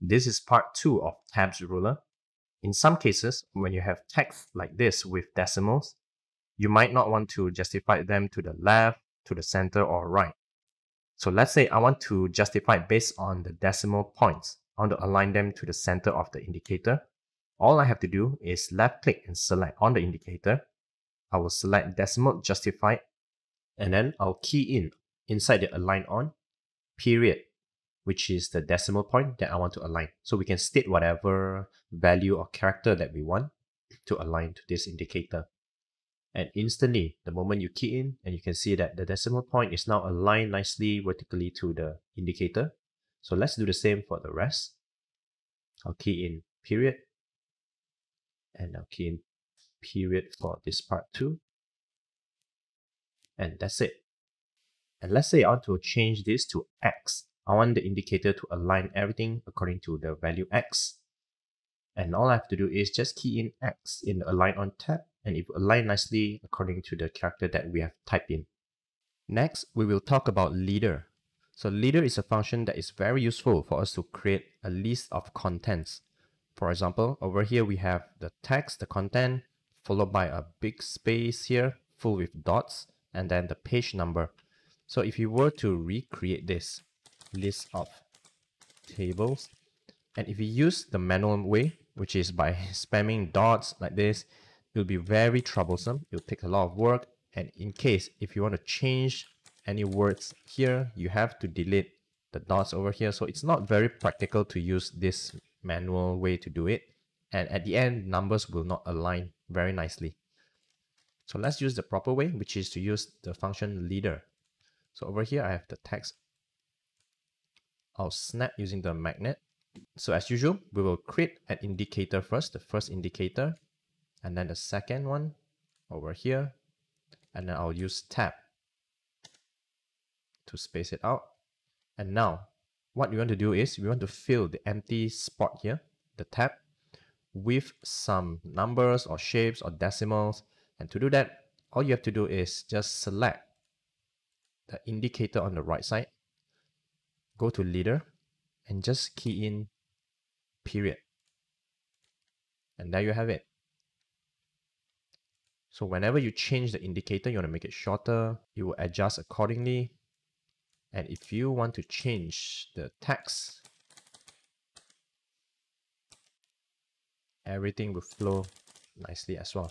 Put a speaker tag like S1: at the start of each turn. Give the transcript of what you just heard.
S1: This is part 2 of tabs ruler. In some cases, when you have text like this with decimals, you might not want to justify them to the left, to the center, or right. So let's say I want to justify based on the decimal points. I want to align them to the center of the indicator. All I have to do is left click and select on the indicator. I will select decimal justified and then I'll key in inside the align on period which is the decimal point that I want to align. So we can state whatever value or character that we want to align to this indicator. And instantly, the moment you key in, and you can see that the decimal point is now aligned nicely vertically to the indicator. So let's do the same for the rest. I'll key in period, and I'll key in period for this part too. And that's it. And let's say I want to change this to X. I want the indicator to align everything according to the value X. And all I have to do is just key in X in the align on tab and it will align nicely according to the character that we have typed in. Next, we will talk about leader. So leader is a function that is very useful for us to create a list of contents. For example, over here we have the text, the content, followed by a big space here full with dots, and then the page number. So if you were to recreate this list of tables, and if you use the manual way, which is by spamming dots like this, it'll be very troublesome. It'll take a lot of work. And in case if you want to change any words here, you have to delete the dots over here. So it's not very practical to use this manual way to do it. And at the end, numbers will not align very nicely. So let's use the proper way, which is to use the function leader. So over here, I have the text. I'll snap using the magnet. So as usual, we will create an indicator first, the first indicator, and then the second one over here, and then I'll use tab to space it out. And now, what we want to do is we want to fill the empty spot here, the tab, with some numbers or shapes or decimals. And to do that, all you have to do is just select the indicator on the right side, go to leader, and just key in period. And there you have it. So whenever you change the indicator, you want to make it shorter, you will adjust accordingly. And if you want to change the text, everything will flow nicely as well.